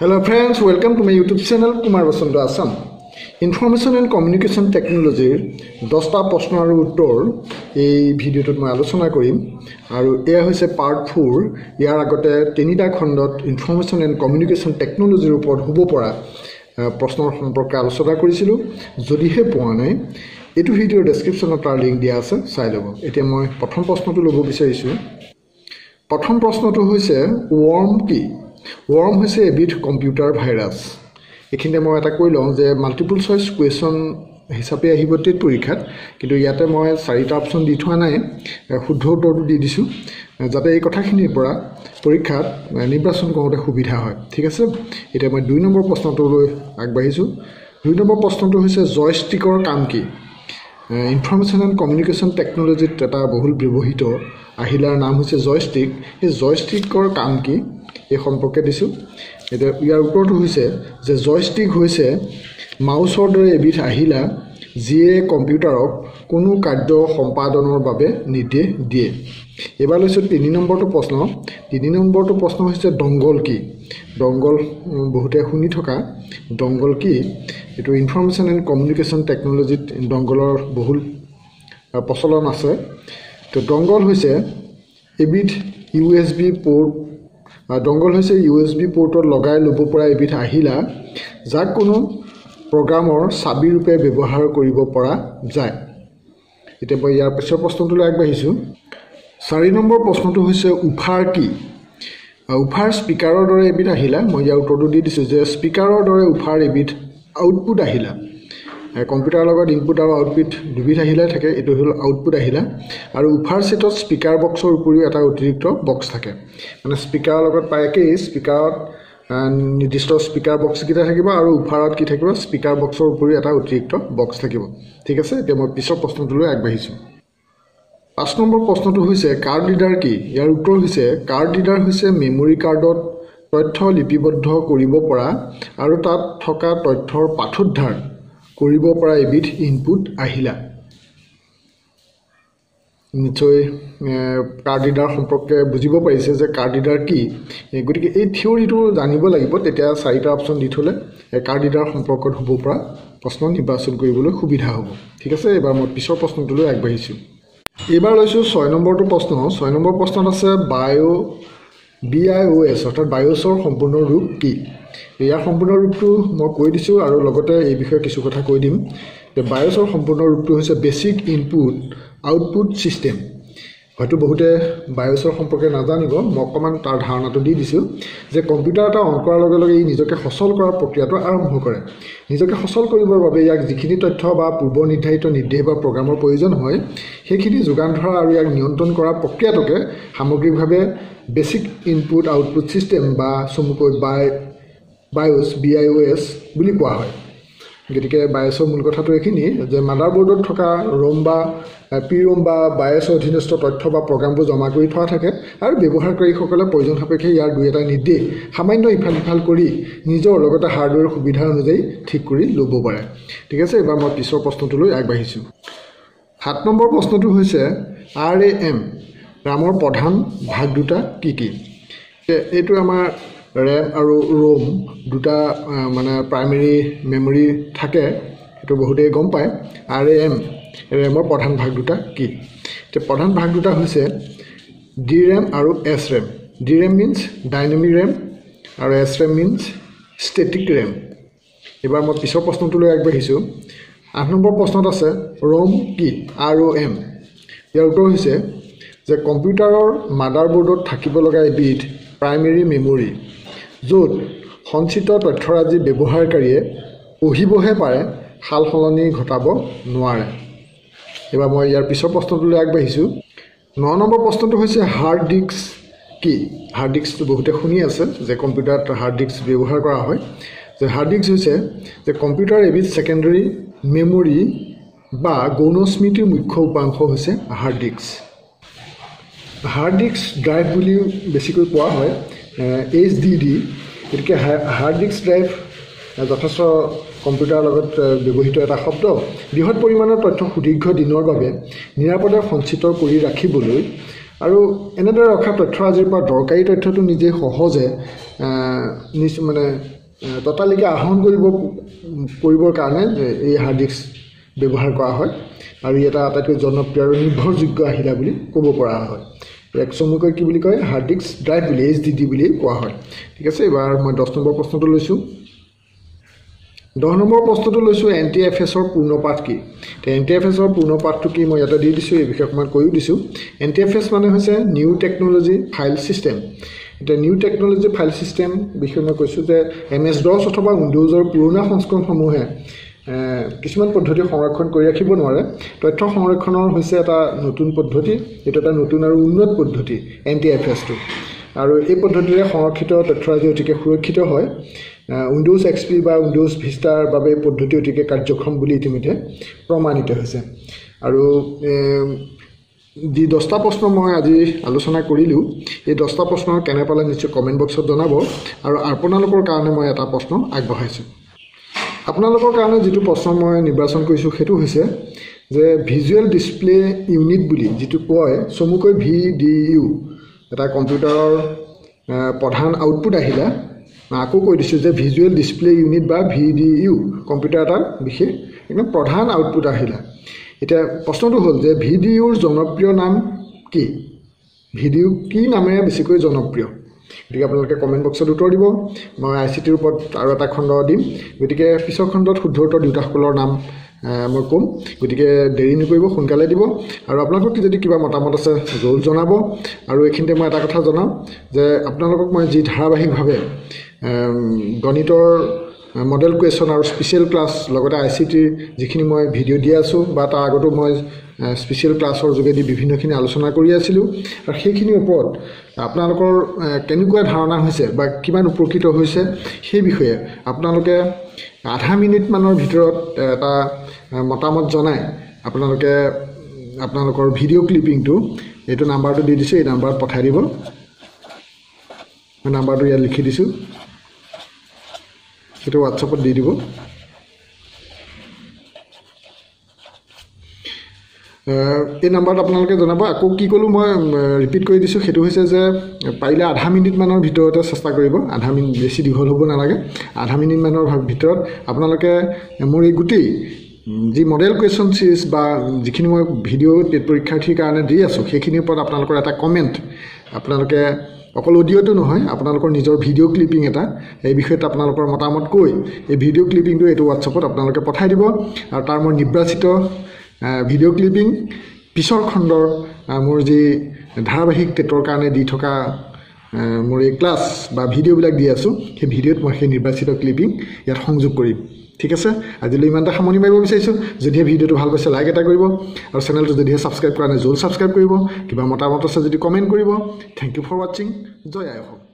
Hello friends, welcome to my YouTube channel Kumar Basanta Assam. Information and communication টেকন'লজিৰ দহটা প্ৰশ্ন আৰু উত্তৰ এই ভিডিঅ'টোত মই আলোচনা কৰিম। আৰু এয়া হৈছে পাৰ্ট ফ'ৰ ইয়াৰ আগতে তিনিটা খণ্ডত ইনফৰ্মেশ্যন এণ্ড কমিউনিকেশ্যন টেকন'লজিৰ ওপৰত হ'ব পৰা প্ৰশ্নৰ সম্পৰ্কে আলোচনা কৰিছিলোঁ। যদিহে পোৱা নাই এইটো ভিডিঅ'ৰ ডেছক্ৰিপশ্যনত তাৰ লিংক দিয়া আছে চাই ল'ব। এতিয়া মই প্ৰথম প্ৰশ্নটো ল'ব বিচাৰিছোঁ। প্ৰথম প্ৰশ্নটো হৈছে ৱৰ্ম কি? ৱৰ্ম হৈছে এবিধ কম্পিউটাৰ ভাইৰাছ এইখিনিতে মই এটা কৈ লওঁ যে মাল্টিপুল চইচ কুৱেশ্যন হিচাপে আহিব টেট পৰীক্ষাত কিন্তু ইয়াতে মই চাৰিটা অপশ্যন দি থোৱা নাই শুদ্ধ উত্তৰটো দি দিছোঁ যাতে এই কথাখিনিৰ পৰা পৰীক্ষাত নিৰ্বাচন কৰোঁতে সুবিধা হয়। ঠিক আছে? এতিয়া মই দুই নম্বৰ প্ৰশ্নটোলৈ আগবাঢ়িছোঁ। দুই নম্বৰ প্ৰশ্নটো হৈছে জয়ষ্টিকৰ কাম কি? ইনফৰ্মেশ্যন এণ্ড কমিউনিকেশ্যন টেকন'লজিত এটা বহুল ব্যৱহৃত আহিলাৰ নাম হৈছে জয়ষ্টিক সেই জয়ষ্টিকৰ কাম কি? এই সম্পৰ্কে দিছোঁ। এতিয়া ইয়াৰ উত্তৰটো হৈছে যে জয়ষ্টিক হৈছে মাউচৰ দৰে এবিধ আহিলা যিয়ে কম্পিউটাৰক কোনো কাৰ্য সম্পাদনৰ বাবে নিৰ্দেশ দিয়ে। এইবাৰ লৈছোঁ তিনি নম্বৰটো প্ৰশ্ন। তিনি নম্বৰটো প্ৰশ্ন হৈছে দংগল কি? দংগল বহুতে শুনি থকা। দংগল কি? এইটো ইনফৰ্মেশ্যন এণ্ড কমিউনিকেশ্যন টেকন'লজিত দংগলৰ বহুল প্ৰচলন আছে। তো দংগল হৈছে এবিধ U S B port dongle হৈছে ইউ এছ বি পৰ্টত লগাই ল'ব পৰা এবিধ আহিলা যাক কোনো প্ৰগ্ৰামৰ চাবিৰূপে ব্যৱহাৰ কৰিব পৰা যায়। এতিয়া মই ইয়াৰ পিছৰ প্ৰশ্নটোলৈ আগবাঢ়িছোঁ। চাৰি নম্বৰ প্ৰশ্নটো হৈছে উফাৰ কি? উফাৰ স্পীকাৰৰ দৰে এবিধ আহিলা। মই ইয়াৰ উত্তৰটো দি দিছোঁ যে স্পীকাৰৰ দৰে উফাৰ এবিধ আউটপুট আহিলা। কম্পিউটাৰৰ লগত ইনপুট আৰু আউটপুট দুবিধ আহিলাই থাকে এইটো হ'ল আউটপুট আহিলা। আৰু উফাৰ ছেটত স্পীকাৰ বক্সৰ উপৰিও এটা অতিৰিক্ত বক্স থাকে। মানে স্পীকাৰৰ লগত প্ৰায় একেই স্পীকাৰত নিৰ্দিষ্ট স্পীকাৰ বক্সকেইটা থাকিব আৰু উফাৰত কি থাকিব স্পীকাৰ বক্সৰ উপৰিও এটা অতিৰিক্ত বক্স থাকিব। ঠিক আছে এতিয়া মই পিছৰ প্ৰশ্নটোলৈ আগবাঢ়িছোঁ। পাঁচ নম্বৰ প্ৰশ্নটো হৈছে কাৰ্ড ৰিডাৰ কি? ইয়াৰ উত্তৰ হৈছে কাৰ্ড ৰিডাৰ হৈছে মেমৰি কাৰ্ডত তথ্য লিপিবদ্ধ কৰিব পৰা আৰু তাত থকা তথ্যৰ পাঠোদ্ধাৰ। কৰিব পৰা এবিধ ইনপুট আহিলা। নিশ্চয় কাৰ্ড ৰিডাৰ সম্পৰ্কে বুজিব পাৰিছে যে কাৰ্ড ৰিডাৰ কি। গতিকে এই থিয়ৰিটো জানিব লাগিব তেতিয়া চাৰিটা অপশ্যন দি থ'লে কাৰ্ড ৰিডাৰ সম্পৰ্কত হ'ব পৰা প্ৰশ্ন নিৰ্বাচন কৰিবলৈ সুবিধা হ'ব। ঠিক আছে এইবাৰ মই পিছৰ প্ৰশ্নটোলৈ আগবাঢ়িছোঁ। এইবাৰ লৈছোঁ ছয় নম্বৰটো প্ৰশ্ন। ছয় নম্বৰ প্ৰশ্নত আছে বায়' বি আই অ' এছ অৰ্থাৎ বায়'ছৰ সম্পূৰ্ণ ৰূপ কি? ইয়াৰ সম্পূৰ্ণ ৰূপটো মই কৈ দিছোঁ আৰু লগতে এই বিষয়ে কিছু কথা কৈ দিম। যে বায়'ছৰ সম্পূৰ্ণ ৰূপটো হৈছে বেচিক ইনপুট আউটপুট ছিষ্টেম হয়তো বহুতে বায়'ছৰ সম্পৰ্কে নাজানিব মই অকণমান তাৰ ধাৰণাটো দি দিছোঁ যে কম্পিউটাৰ এটা অন কৰাৰ লগে লগে ই নিজকে সচল কৰাৰ প্ৰক্ৰিয়াটো আৰম্ভ কৰে। নিজকে সচল কৰিবৰ বাবে ইয়াক যিখিনি তথ্য বা পূৰ্ব নিৰ্ধাৰিত নিৰ্দেশ বা প্ৰগ্ৰামৰ প্ৰয়োজন হয় সেইখিনি যোগান ধৰা আৰু ইয়াক নিয়ন্ত্ৰণ কৰা প্ৰক্ৰিয়াটোকে সামগ্ৰিকভাৱে বেচিক ইনপুট আউটপুট ছিষ্টেম বা চমুকৈ বাই বায়'ছ বি আই অ' এছ বুলি কোৱা হয়। গতিকে বায়'ছৰ মূল কথাটো এইখিনি যে মাডাৰ বৰ্ডত থকা ৰোম বা পি ৰোম বা বায়'ছৰ অধীনস্থ তথ্য বা প্ৰগ্ৰামবোৰ জমা কৰি থোৱা থাকে আৰু ব্যৱহাৰকাৰীসকলে প্ৰয়োজন সাপেক্ষে ইয়াৰ দুই এটা নিৰ্দেশ সামান্য ইফাল সিফাল কৰি নিজৰ লগতে হাৰ্ডৱেৰ সুবিধা অনুযায়ী ঠিক কৰি ল'ব পাৰে। ঠিক আছে এইবাৰ মই পিছৰ প্ৰশ্নটোলৈ আগবাঢ়িছোঁ। সাত নম্বৰ প্ৰশ্নটো হৈছে আৰ এ এম ৰামৰ প্ৰধান ভাগ দুটা কি কি? এইটো আমাৰ ৰেম আৰু ৰোম দুটা মানে প্ৰাইমেৰী মেমৰি থাকে সেইটো বহুতেই গম পায়। আৰ এম ৰেমৰ প্ৰধান ভাগ দুটা কি? এতিয়া প্ৰধান ভাগ দুটা হৈছে ডি ৰেম আৰু S RAM D RAM means dynamic RAM আৰু S RAM means static RAM এইবাৰ মই পিছৰ প্ৰশ্নটোলৈ আগবাঢ়িছোঁ। আঠ নম্বৰ প্ৰশ্নত আছে ৰোম কি? আৰ অ' এম। ইয়াৰ উত্তৰ হৈছে যে কম্পিউটাৰৰ মাডাৰ বৰ্ডত থাকিব লগা এবিধ প্ৰাইমেৰী মেমৰি য'ত সঞ্চিত তথ্যৰাজি ব্যৱহাৰকাৰীয়ে পঢ়িবহে পাৰে সাল সলনি ঘটাব নোৱাৰে। এইবাৰ মই ইয়াৰ পিছৰ প্ৰশ্নটোলৈ আগবাঢ়িছোঁ। ন নম্বৰ প্ৰশ্নটো হৈছে হাৰ্ড ডিস্ক কি? হাৰ্ড ডিস্কটো বহুতে শুনি আছে যে কম্পিউটাৰত হাৰ্ড ডিস্ক ব্যৱহাৰ কৰা হয়। যে হাৰ্ড ডিস্ক হৈছে যে কম্পিউটাৰ এবিধ ছেকেণ্ডেৰী মেমৰি বা গৌণ স্মৃতিৰ মুখ্য উপাংশ হৈছে hard disk hard disk drive বুলিও বেছিকৈ কোৱা হয়। এইচ ডি ডি গতিকে হাৰ্ড ডিস্ক ড্ৰাইভ যথেষ্ট কম্পিউটাৰৰ লগত ব্যৱহৃত এটা শব্দ। বৃহৎ পৰিমাণৰ তথ্য সুদীৰ্ঘ দিনৰ বাবে নিৰাপদে সঞ্চিত কৰি ৰাখিবলৈ আৰু এনেদৰে ৰখা তথ্যৰাজিৰ পৰা দৰকাৰী তথ্যটো নিজে সহজে নিজ মানে ততালিকে আহৰণ কৰিব কৰিবৰ কাৰণে এই হাৰ্ড ডিস্ক ব্যৱহাৰ কৰা হয়। আৰু ই এটা আটাইতকৈ জনপ্ৰিয় আৰু নিৰ্ভৰযোগ্য আহিলা বুলি ক'ব পৰা হয়। এক চমুকৈ কি বুলি কয়? হাৰ্ড ডিস্ক ড্ৰাইভ বুলি এইচ ডি ডি বুলি কোৱা হয়। ঠিক আছে এইবাৰ মই দহ নম্বৰ প্ৰশ্নটো লৈছোঁ। দহ নম্বৰ প্ৰশ্নটো লৈছোঁ এন টি এফ এছৰ পূৰ্ণপাঠ কি? এন টি এফ এছৰ পূৰ্ণপাঠটো কি মই ইয়াতে দি দিছোঁ এই বিষয়ে অকণমান কৈও দিছোঁ। এন টি এফ এছ মানে হৈছে নিউ টেকন'লজি ফাইল ছিষ্টেম এতিয়া নিউ টেকন'লজি ফাইল ছিষ্টেম বিষয়ে মই কৈছোঁ যে এম এছ দছ অথবা উইণ্ড'জৰ পুৰণা সংস্কৰণসমূহে কিছুমান পদ্ধতি সংৰক্ষণ কৰি ৰাখিব নোৱাৰে। তথ্য সংৰক্ষণৰ হৈছে এটা নতুন পদ্ধতি এইটো এটা নতুন আৰু উন্নত পদ্ধতি এন টি এফ এছটো আৰু এই পদ্ধতিৰে সংৰক্ষিত তথ্যৰাজি অতিকে সুৰক্ষিত হয়। উইণ্ড'জ এক্স পি বা উইণ্ড'জ ভিষ্টাৰ বাবে এই পদ্ধতি অতিকে কাৰ্যক্ষম বুলি ইতিমধ্যে প্ৰমাণিত হৈছে। আৰু যি দহটা প্ৰশ্ন মই আজি আলোচনা কৰিলোঁ এই দহটা প্ৰশ্ন কেনে পালে নিশ্চয় কমেণ্ট বক্সত জনাব। আৰু আপোনালোকৰ কাৰণে মই এটা প্ৰশ্ন আগবঢ়াইছোঁ। আপোনালোকৰ কাৰণে যিটো প্ৰশ্ন মই নিৰ্বাচন কৰিছোঁ সেইটো হৈছে যে ভিজুৱেল ডিছপ্লে ইউনিট বুলি যিটো কয় চমুকৈ ভি ডি ইউ এটা কম্পিউটাৰৰ প্ৰধান আউটপুট আহিলে আকৌ কৈ দিছোঁ যে ভিজুৱেল ডিছপ্লে ইউনিট বা ভি ডি ইউ কম্পিউটাৰ এটাৰ বিশেষ একদম প্ৰধান আউটপুট আহিলে। এতিয়া প্ৰশ্নটো হ'ল যে ভি ডি ইউৰ জনপ্ৰিয় নাম কি? ভি ডি ইউ কি নামেৰে বেছিকৈ জনপ্ৰিয়? গতিকে আপোনালোকে কমেণ্ট বক্সত উত্তৰ দিব। মই আই চি টিৰ ওপৰত আৰু এটা খণ্ড দিম। গতিকে পিছৰ খণ্ডত শুদ্ধ উত্তৰ দুয়োটাসকলৰ নাম মই ক'ম। গতিকে দেৰি নকৰিব সোনকালে দিব। আৰু আপোনালোকক যদি কিবা মতামত আছে জৰুৰ জনাব। আৰু এইখিনিতে মই এটা কথা জনাম যে আপোনালোকক মই যি ধাৰাবাহিকভাৱে গণিতৰ মডেল কুৱেশ্যন আৰু স্পেচিয়েল ক্লাছ লগতে আই চি টিৰ যিখিনি মই ভিডিঅ' দি আছোঁ বা তাৰ আগতো মই স্পেচিয়েল ক্লাছৰ যোগেদি বিভিন্নখিনি আলোচনা কৰি আছিলোঁ। আৰু সেইখিনিৰ ওপৰত আপোনালোকৰ কেনেকুৱা ধাৰণা হৈছে বা কিমান উপকৃত হৈছে সেই বিষয়ে আপোনালোকে আধা মিনিটমানৰ ভিতৰত এটা মতামত জনাই আপোনালোকে আপোনালোকৰ ভিডিঅ' ক্লিপিংটো এইটো নাম্বাৰটো দি দিছোঁ এই নাম্বাৰত পঠাই দিব। মই নাম্বাৰটো ইয়াত লিখি দিছোঁ। সেইটো হোৱাটছআপত দি দিব। এই নাম্বাৰত আপোনালোকে জনাব আকৌ কি ক'লোঁ মই ৰিপিট কৰি দিছোঁ সেইটো হৈছে যে পাৰিলে আধা মিনিটমানৰ ভিতৰতে চেষ্টা কৰিব আধা মিনিট বেছি দীঘল হ'ব নালাগে আধা মিনিটমানৰ ভিতৰত আপোনালোকে মোৰ এই গোটেই যি মডেল কুৱেশ্যন ছিৰিজ বা যিখিনি মই ভিডিঅ' টেট পৰীক্ষাৰ্থীৰ কাৰণে দি আছোঁ সেইখিনিৰ ওপৰত আপোনালোকৰ এটা কমেণ্ট আপোনালোকে অকল অডিঅ'টো নহয় আপোনালোকৰ নিজৰ ভিডিঅ' ক্লিপিং এটা এই বিষয়ত আপোনালোকৰ মতামত কৈ এই ভিডিঅ' ক্লিপিংটো এইটো হোৱাটছআপত আপোনালোকে পঠাই দিব আৰু তাৰ মই নিৰ্বাচিত ভিডিঅ' ক্লিপিং পিছৰ খণ্ডৰ মোৰ যি ধাৰাবাহিক টেটৰ কাৰণে দি থকা মোৰ এই ক্লাছ বা ভিডিঅ'বিলাক দি আছোঁ সেই ভিডিঅ'ত মই সেই নিৰ্বাচিত ক্লিপিং ইয়াত সংযোগ কৰিম। ঠিক আছে? আজিলৈ ইমানটা সামৰণি মাৰিব বিচাৰিছোঁ। যদিহে ভিডিঅ'টো ভাল পাইছে লাইক এটা কৰিব আৰু চেনেলটো যদিহে ছাবস্ক্ৰাইব কৰা নাই জল ছাবস্ক্ৰাইব কৰিব। কিবা মতামত আছে যদি কমেণ্ট কৰিব থেংক ইউ ফৰ ৱাচিং জয় আই অসম